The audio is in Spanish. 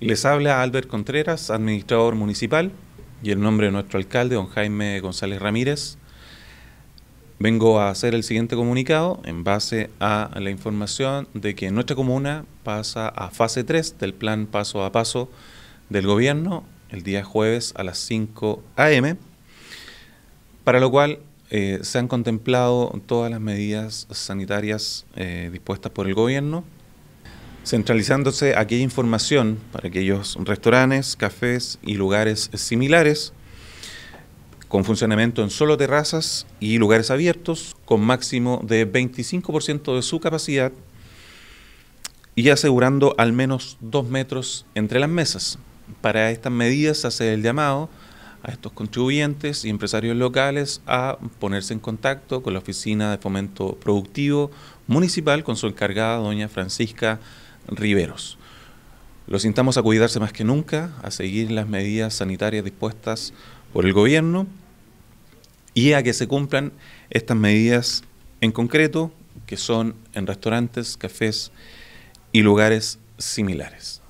Les habla Albert Contreras, administrador municipal, y el nombre de nuestro alcalde, don Jaime González Ramírez. Vengo a hacer el siguiente comunicado en base a la información de que nuestra comuna pasa a fase 3 del plan paso a paso del gobierno el día jueves a las 5 a.m., para lo cual eh, se han contemplado todas las medidas sanitarias eh, dispuestas por el gobierno, centralizándose aquella información para aquellos restaurantes, cafés y lugares similares con funcionamiento en solo terrazas y lugares abiertos, con máximo de 25% de su capacidad y asegurando al menos dos metros entre las mesas. Para estas medidas hace el llamado a estos contribuyentes y empresarios locales a ponerse en contacto con la Oficina de Fomento Productivo Municipal con su encargada, doña Francisca Riveros. Los invitamos a cuidarse más que nunca, a seguir las medidas sanitarias dispuestas por el gobierno y a que se cumplan estas medidas en concreto, que son en restaurantes, cafés y lugares similares.